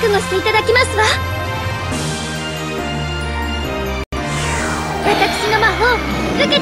覚悟していただきますわ。私の魔法受け